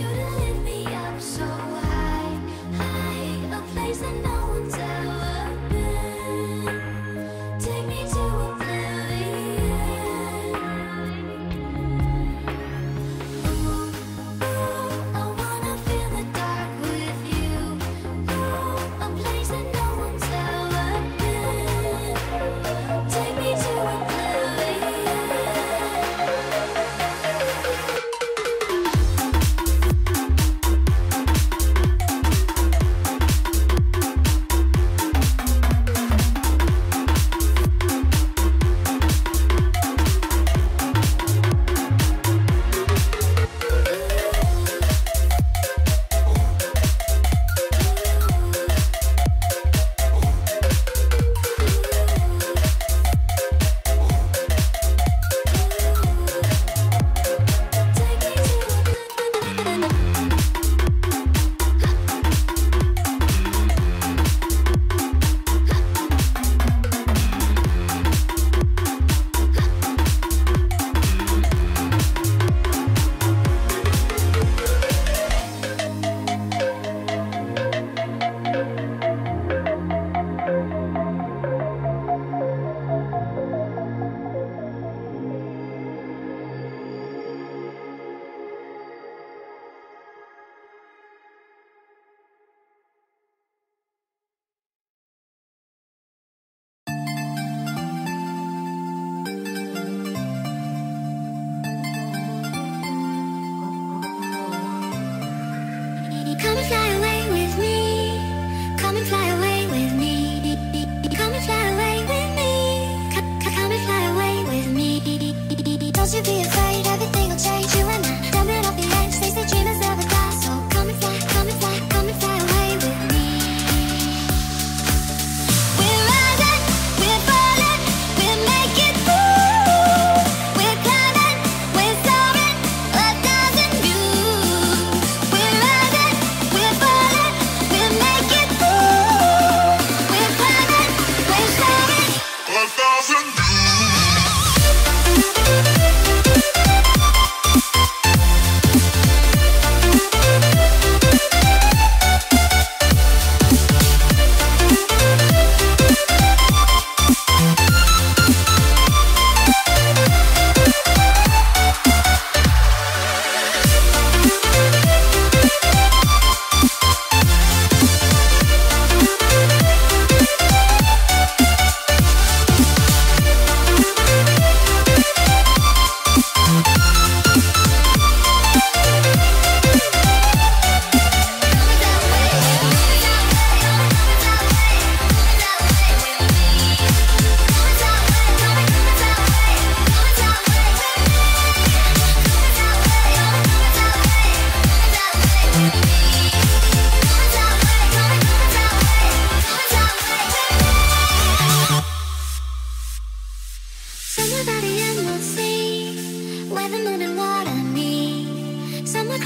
you. Cause you be a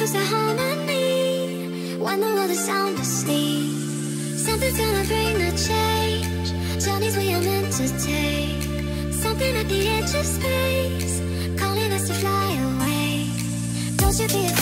Cause the harmony When the world is sound asleep Something's gonna bring the change. Journeys we are meant to take. Something at the edge of space. Calling us to fly away. Don't you be afraid